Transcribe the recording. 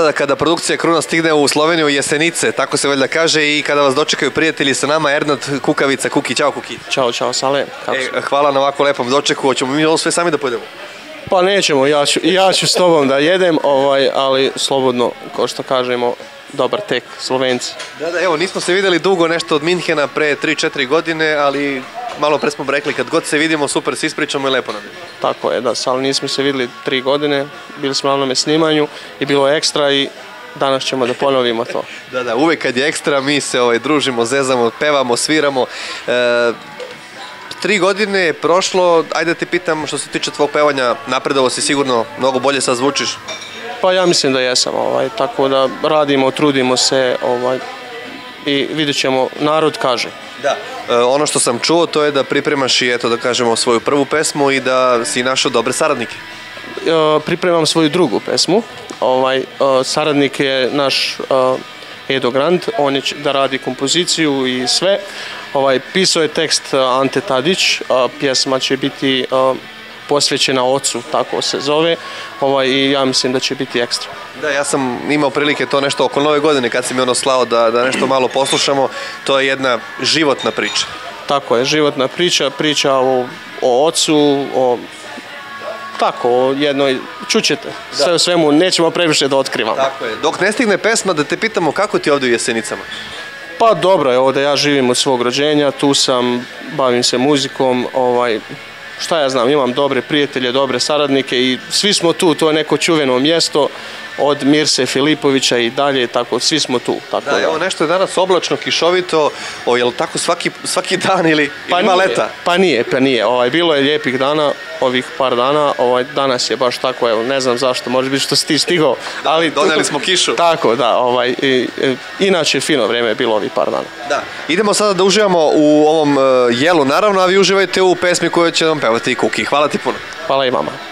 Da kada produkcija Kruna stigne u Sloveniju Jesenice, tako se valjda kaže, i kada vas dočekaju prijatelji sa nama, Ernad Kukavica, Kuki, čao Kuki. Ćao, čao, Sale. E, hvala na ovako lepom dočeku, hoćemo mi ovo sve sami da pojedemo. Pa nećemo, ja ću, ja ću s tobom da jedem, ovaj, ali slobodno, kao što kažemo, dobar tek, Slovenci. Da, da, evo, nismo se vidjeli dugo nešto od Minhena pre 3-4 godine, ali malo pre smo rekli, kad god se vidimo, super se ispričamo i lepo nam je. Tako je, da, ali nismo se vidjeli tri godine, bili smo na onome snimanju i bilo je ekstra i danas ćemo da ponovimo to. Da, da, uvek kad je ekstra, mi se ovaj, družimo, zezamo, pevamo, sviramo. E, tri godine je prošlo, ajde da te pitam što se tiče tvog pevanja, napredovo si sigurno, mnogo bolje sad zvučiš. Pa ja mislim da jesam, ovaj, tako da radimo, trudimo se ovaj, i vidjet ćemo, narod kaže. Da. E, ono što sam čuo to je da pripremaš i eto da kažemo svoju prvu pesmu i da si našao dobre saradnike. E, pripremam svoju drugu pesmu. Ovaj, e, saradnik je naš e, Edo Grand, on će da radi kompoziciju i sve. Ovaj, pisao je tekst e, Ante Tadić, e, pjesma će biti e, posvećena ocu, tako se zove, ovaj, i ja mislim da će biti ekstra. Da, ja sam imao prilike to nešto oko nove godine kad si mi ono slao da, da nešto malo poslušamo, to je jedna životna priča. Tako je, životna priča, priča o, o ocu, o tako, o jednoj, čućete, sve u svemu, nećemo previše da otkrivamo. Tako je. Dok ne stigne pesma da te pitamo kako ti je ovdje u Jesenicama? Pa dobro je ovdje, ja živim od svog rođenja, tu sam, bavim se muzikom, ovaj, šta ja znam, imam dobre prijatelje, dobre saradnike i svi smo tu, to je neko čuveno mjesto od Mirse Filipovića i dalje, tako, svi smo tu. Tako Da, evo nešto je danas oblačno, kišovito, o, jel tako svaki, svaki dan ili Pa ima nije, leta? Pa nije, pa nije. Ovaj, bilo je lijepih dana, ovih par dana, ovaj, danas je baš tako, evo, ne znam zašto, može biti što si ti stigao, ali... doneli smo kišu. Tako, da, ovaj, i, i, inače fino vrijeme je bilo ovih par dana. Da. Idemo sada da uživamo u ovom e, jelu, naravno, a vi uživajte u pesmi koju će vam pevati Kuki. Hvala ti puno. Hvala i vama.